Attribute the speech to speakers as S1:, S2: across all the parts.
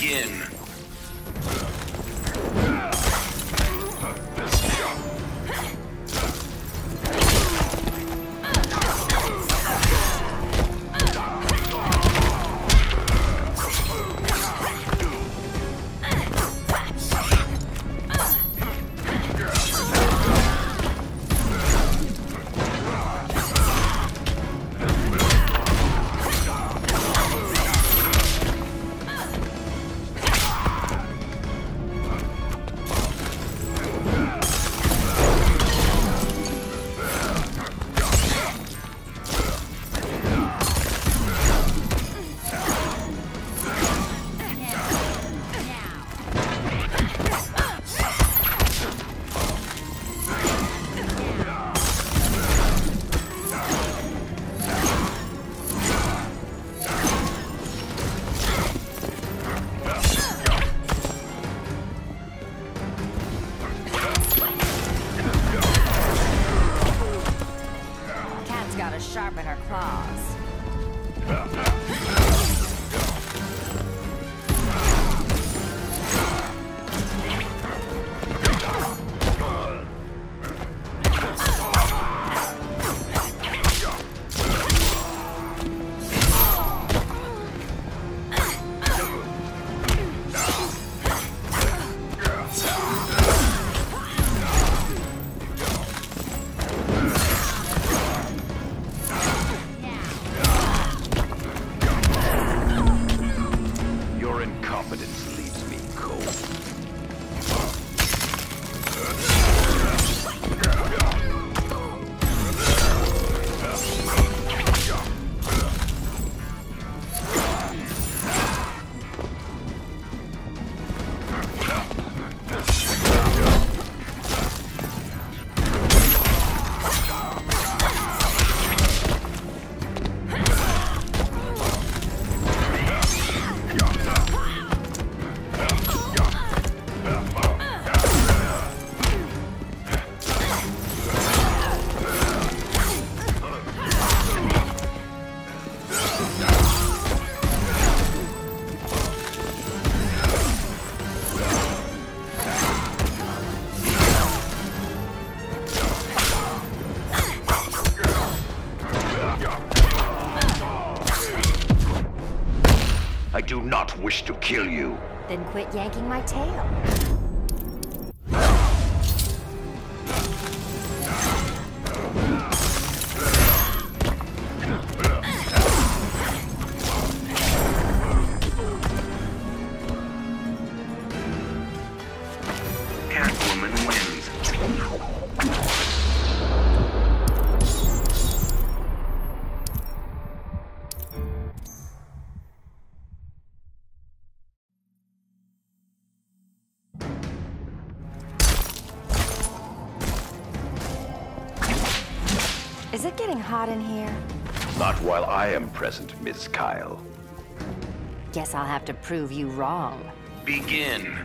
S1: Begin.
S2: Then quit yanking my tail. Is it getting hot in here?
S1: Not while I am present, Miss Kyle.
S2: Guess I'll have to prove you wrong.
S1: Begin.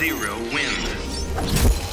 S1: zero wins.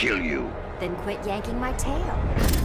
S1: kill you.
S2: Then quit yanking my tail.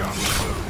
S1: Young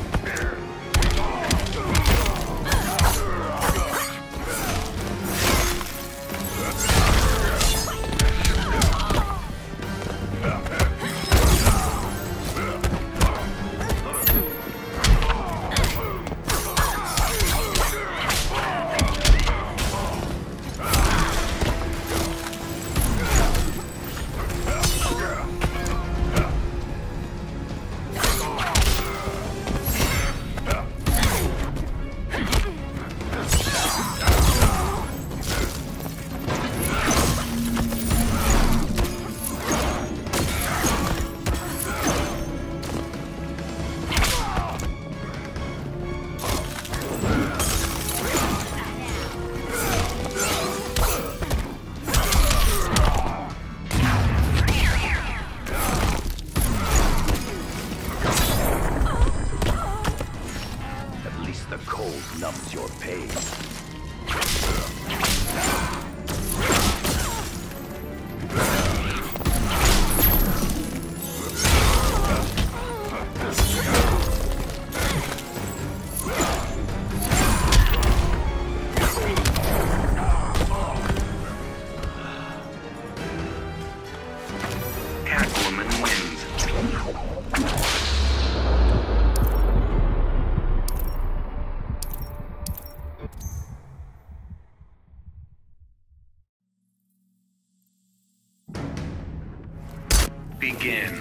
S1: Begin.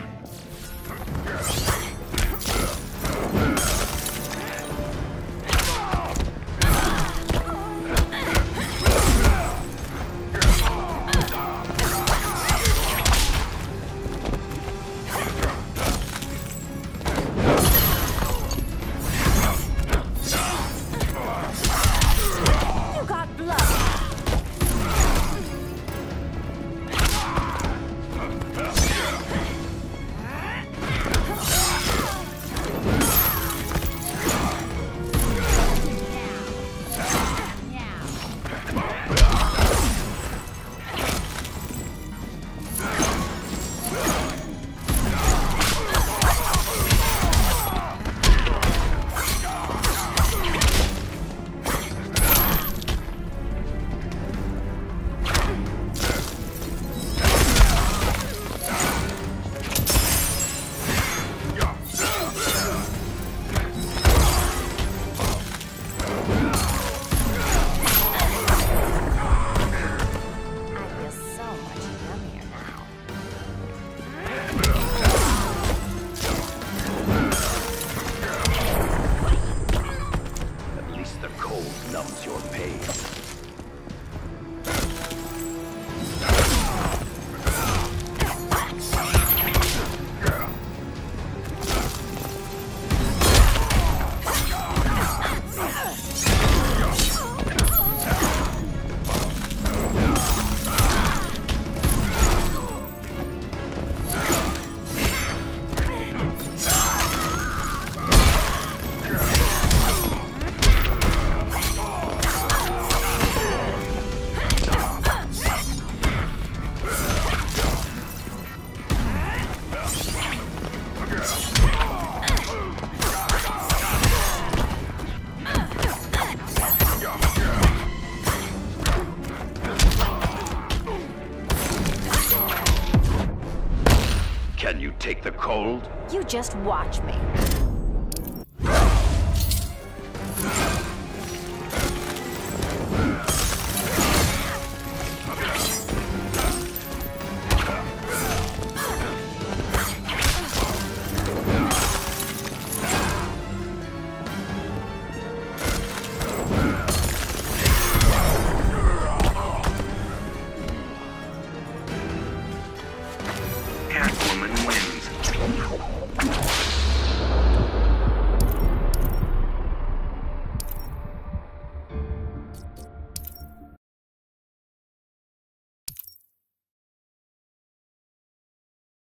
S1: Take the cold?
S2: You just watch me.